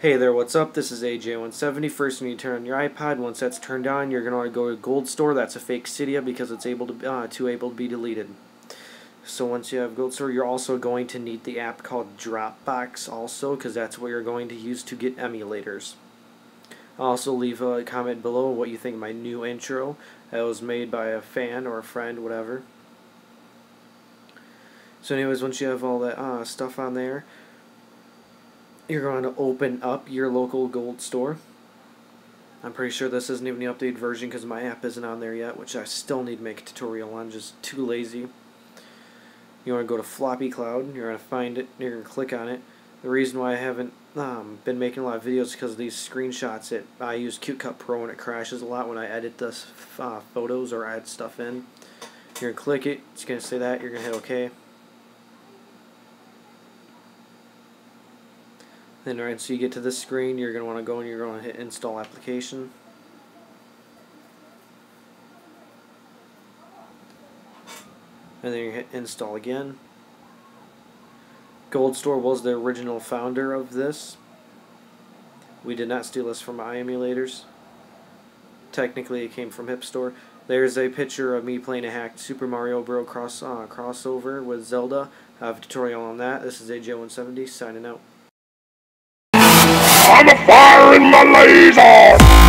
Hey there, what's up? This is AJ170. First, you need to turn on your iPad. Once that's turned on, you're going to go to Gold Store. That's a fake Cydia because it's able to uh, too able to be deleted. So once you have Gold Store, you're also going to need the app called Dropbox also because that's what you're going to use to get emulators. Also, leave a comment below what you think of my new intro. That was made by a fan or a friend, whatever. So anyways, once you have all that uh, stuff on there, you're going to open up your local gold store. I'm pretty sure this isn't even the updated version because my app isn't on there yet, which I still need to make a tutorial on, just too lazy. You want to go to Floppy Cloud, you're going to find it, you're going to click on it. The reason why I haven't um, been making a lot of videos is because of these screenshots. It I use CuteCut Pro and it crashes a lot when I edit this uh, photos or add stuff in. You're going to click it, it's going to say that, you're going to hit OK. Then right, so you get to this screen, you're going to want to go and you're going to hit install application. And then you hit install again. Gold Store was the original founder of this. We did not steal this from iEmulators. Technically, it came from Hip Store. There's a picture of me playing a hacked Super Mario Bros. Cross, uh, crossover with Zelda. I have a tutorial on that. This is AJ170 signing out. I'm a firing my laser!